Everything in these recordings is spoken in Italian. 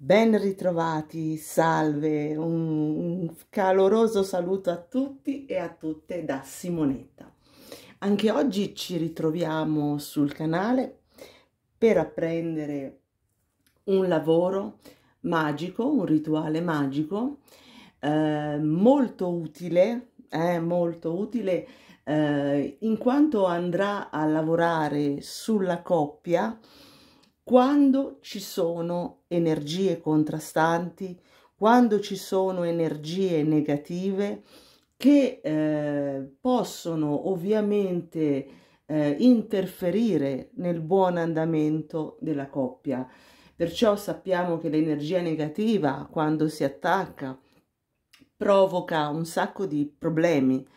Ben ritrovati, salve, un, un, caloroso saluto a tutti e a tutte da Simonetta. Anche oggi ci ritroviamo sul canale per apprendere un lavoro magico, un rituale magico, eh, molto utile, eh, molto utile eh, in quanto andrà a lavorare sulla coppia quando ci sono energie contrastanti, quando ci sono energie negative che eh, possono ovviamente eh, interferire nel buon andamento della coppia. Perciò sappiamo che l'energia negativa, quando si attacca, provoca un sacco di problemi,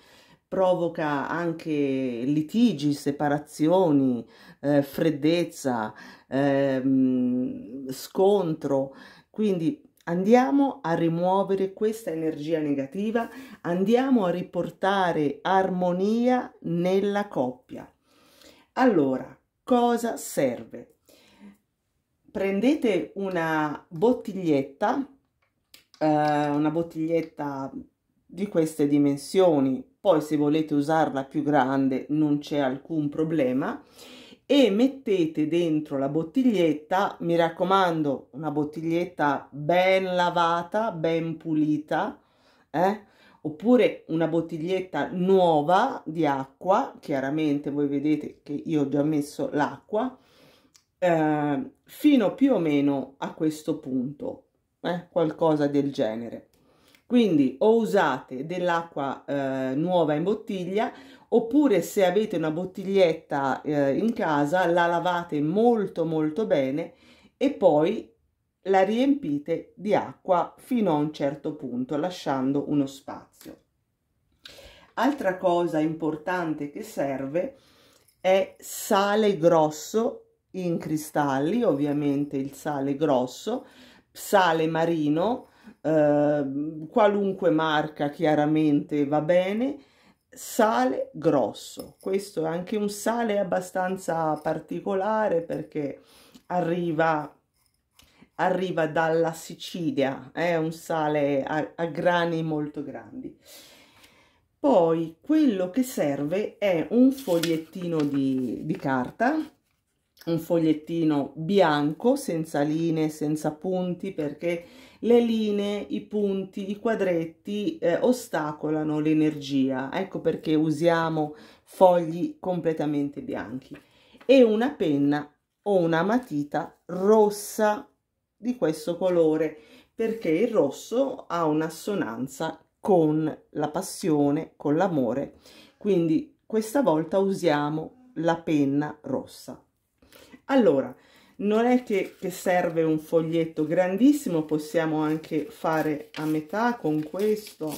provoca anche litigi, separazioni, eh, freddezza, ehm, scontro. Quindi andiamo a rimuovere questa energia negativa, andiamo a riportare armonia nella coppia. Allora, cosa serve? Prendete una bottiglietta, eh, una bottiglietta di queste dimensioni, poi se volete usarla più grande non c'è alcun problema e mettete dentro la bottiglietta, mi raccomando, una bottiglietta ben lavata, ben pulita, eh? oppure una bottiglietta nuova di acqua, chiaramente voi vedete che io ho già messo l'acqua, eh, fino più o meno a questo punto, eh? qualcosa del genere. Quindi o usate dell'acqua eh, nuova in bottiglia oppure se avete una bottiglietta eh, in casa la lavate molto molto bene e poi la riempite di acqua fino a un certo punto lasciando uno spazio. Altra cosa importante che serve è sale grosso in cristalli, ovviamente il sale grosso, sale marino, Ehm, qualunque marca chiaramente va bene, sale grosso. Questo è anche un sale abbastanza particolare perché arriva, arriva dalla Sicilia, è un sale a, a grani molto grandi. Poi quello che serve è un fogliettino di, di carta, un fogliettino bianco senza linee, senza punti perché le linee, i punti, i quadretti eh, ostacolano l'energia. Ecco perché usiamo fogli completamente bianchi. E una penna o una matita rossa di questo colore perché il rosso ha un'assonanza con la passione, con l'amore. Quindi questa volta usiamo la penna rossa. Allora, non è che, che, serve un foglietto grandissimo, possiamo anche fare a metà con questo.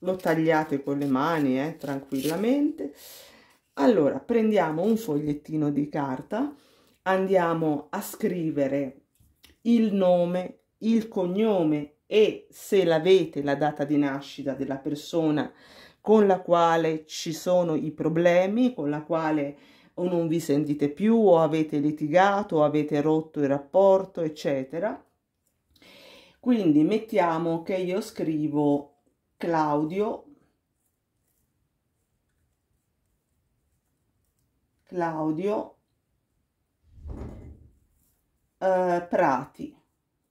Lo tagliate con le mani, eh, tranquillamente. Allora, prendiamo un fogliettino di carta, andiamo a scrivere il nome, il cognome e se l'avete la data di nascita della persona con la quale ci sono i problemi, con la quale o non vi sentite più o avete litigato o avete rotto il rapporto eccetera. Quindi mettiamo che io scrivo Claudio Claudio eh, Prati.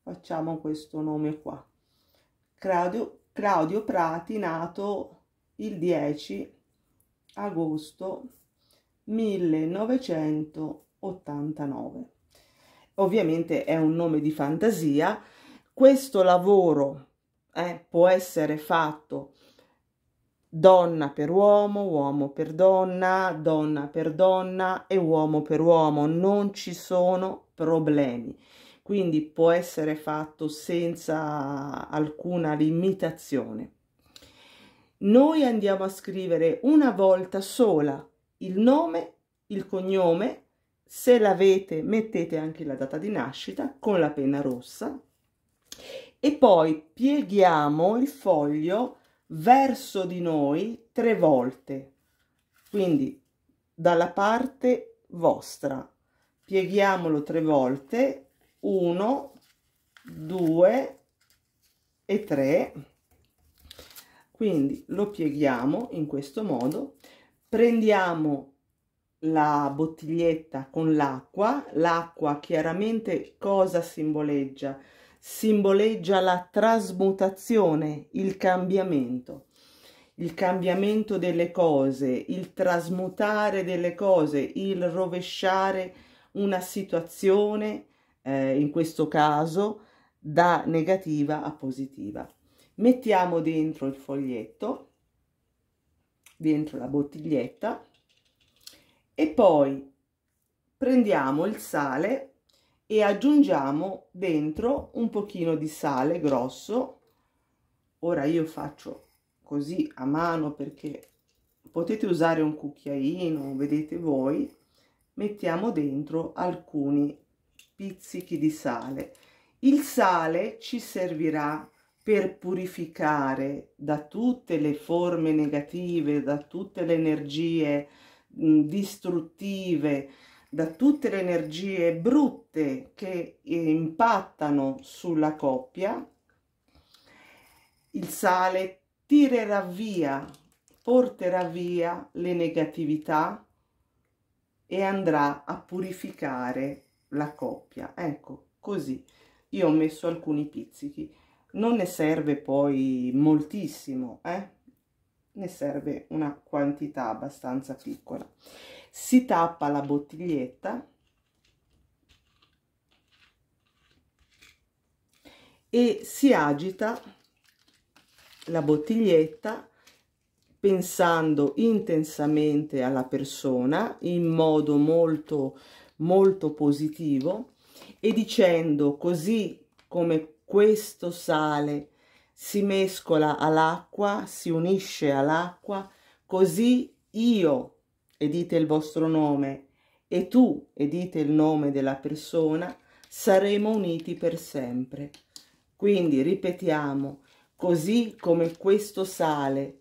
Facciamo questo nome qua. Claudio, Claudio Prati nato il 10 agosto 1989. Ovviamente è un nome di fantasia. Questo lavoro eh, può essere fatto donna per uomo, uomo per donna, donna per donna e uomo per uomo. Non ci sono problemi. Quindi può essere fatto senza alcuna limitazione. Noi andiamo a scrivere una volta sola il nome, il cognome, se l'avete mettete anche la data di nascita con la penna rossa. E poi pieghiamo il foglio verso di noi tre volte, quindi dalla parte vostra. Pieghiamolo tre volte, 1 2 e 3 quindi lo pieghiamo in questo modo prendiamo la bottiglietta con l'acqua l'acqua chiaramente cosa simboleggia? Simboleggia la trasmutazione il cambiamento. Il cambiamento delle cose il trasmutare delle cose il rovesciare una situazione eh, in questo caso da negativa a positiva. Mettiamo dentro il foglietto dentro la bottiglietta. E poi prendiamo il sale e aggiungiamo dentro un pochino di sale grosso. Ora io faccio così a mano perché potete usare un cucchiaino vedete voi. Mettiamo dentro alcuni pizzichi di sale. Il sale ci servirà per purificare da tutte le forme negative, da tutte le energie mh, distruttive, da tutte le energie brutte che impattano sulla coppia, il sale tirerà via, porterà via le negatività e andrà a purificare la coppia. Ecco, così. Io ho messo alcuni pizzichi non ne serve poi moltissimo, eh? ne serve una quantità abbastanza piccola. Si tappa la bottiglietta e si agita la bottiglietta pensando intensamente alla persona in modo molto molto positivo e dicendo così come questo sale si mescola all'acqua, si unisce all'acqua, così io, e dite il vostro nome, e tu, e dite il nome della persona, saremo uniti per sempre. Quindi ripetiamo, così come questo sale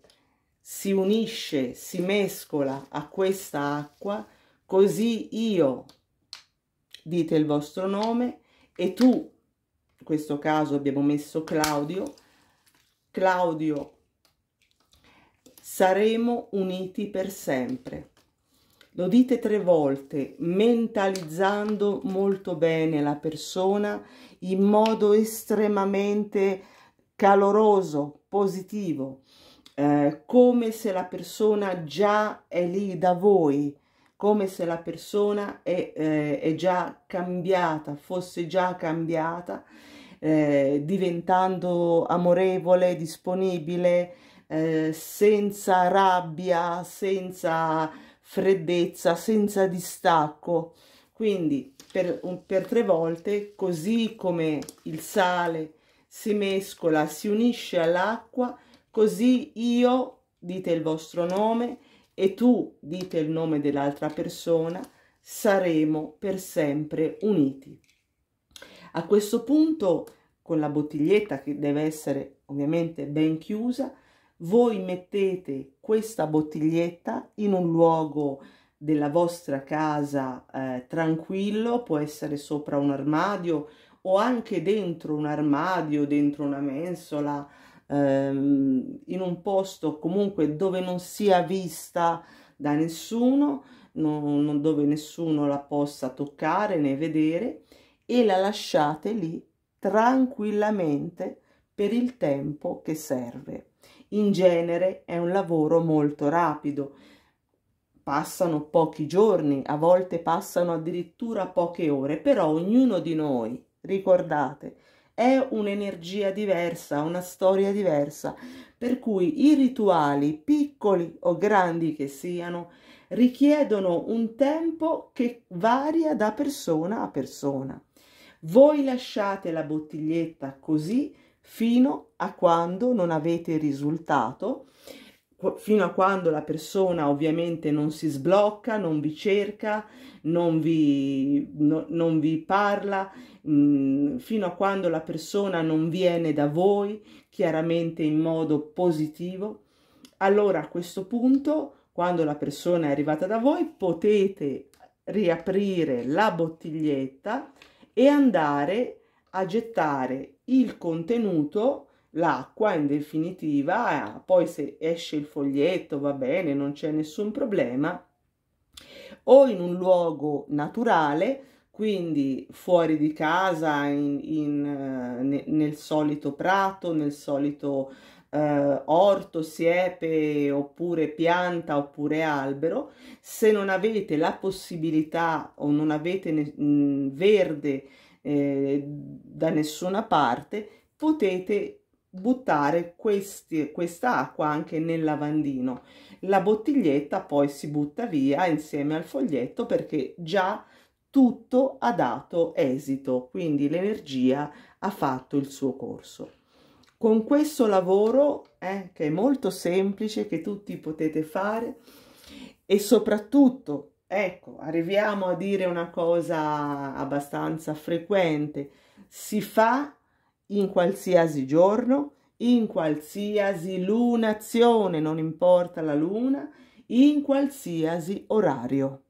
si unisce, si mescola a questa acqua, così io, dite il vostro nome, e tu, questo caso abbiamo messo Claudio, Claudio, saremo uniti per sempre. Lo dite tre volte, mentalizzando molto bene la persona in modo estremamente caloroso, positivo, eh, come se la persona già è lì da voi, come se la persona è, eh, è già cambiata, fosse già cambiata eh, diventando amorevole, disponibile, eh, senza rabbia, senza freddezza, senza distacco. Quindi per, per tre volte, così come il sale si mescola, si unisce all'acqua, così io, dite il vostro nome, e tu, dite il nome dell'altra persona, saremo per sempre uniti. A questo punto, con la bottiglietta che deve essere ovviamente ben chiusa, voi mettete questa bottiglietta in un luogo della vostra casa eh, tranquillo, può essere sopra un armadio o anche dentro un armadio, dentro una mensola, ehm, in un posto comunque dove non sia vista da nessuno, non, non dove nessuno la possa toccare né vedere e la lasciate lì tranquillamente per il tempo che serve. In genere è un lavoro molto rapido, passano pochi giorni, a volte passano addirittura poche ore, però ognuno di noi, ricordate, è un'energia diversa, una storia diversa, per cui i rituali, piccoli o grandi che siano, richiedono un tempo che varia da persona a persona. Voi lasciate la bottiglietta così fino a quando non avete risultato, fino a quando la persona ovviamente non si sblocca, non vi cerca, non vi, no, non vi parla, mh, mm, fino a quando la persona non viene da voi, chiaramente in modo positivo. Allora a questo punto, quando la persona è arrivata da voi, potete riaprire la bottiglietta e andare a gettare il contenuto, l'acqua in definitiva, poi se esce il foglietto va bene, non c'è nessun problema, o in un luogo naturale, quindi fuori di casa, in, in, uh, nel solito prato, nel solito uh, orto, siepe, oppure pianta, oppure albero. Se non avete la possibilità o non avete mh, verde eh, da nessuna parte, potete buttare questi, questa acqua anche nel lavandino. La bottiglietta poi si butta via insieme al foglietto perché già tutto ha dato esito, quindi l'energia ha fatto il suo corso. Con questo lavoro, eh, che è molto semplice, che tutti potete fare e soprattutto, ecco, arriviamo a dire una cosa abbastanza frequente, si fa in qualsiasi giorno, in qualsiasi lunazione, non importa la luna, in qualsiasi orario.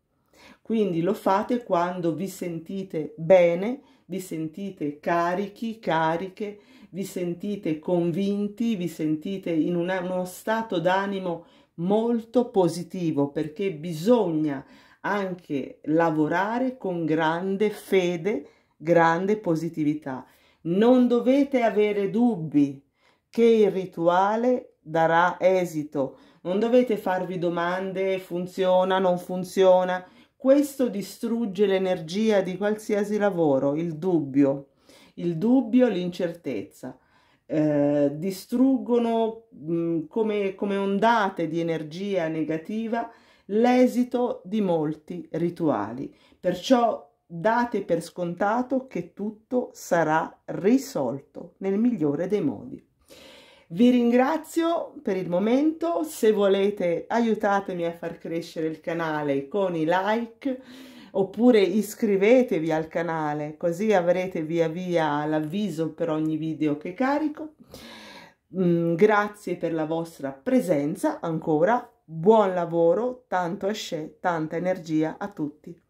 Quindi lo fate quando vi sentite bene, vi sentite carichi, cariche, vi sentite convinti, vi sentite in una, uno stato d'animo molto positivo perché bisogna anche lavorare con grande fede, grande positività. Non dovete avere dubbi che il rituale darà esito. Non dovete farvi domande, funziona, non funziona. Questo distrugge l'energia di qualsiasi lavoro, il dubbio, il dubbio, l'incertezza. Eh, distruggono mh, come, come ondate di energia negativa l'esito di molti rituali. Perciò date per scontato che tutto sarà risolto nel migliore dei modi. Vi ringrazio per il momento, se volete aiutatemi a far crescere il canale con i like oppure iscrivetevi al canale così avrete via via l'avviso per ogni video che carico. Mm, grazie per la vostra presenza ancora, buon lavoro, tanto esce, tanta energia a tutti.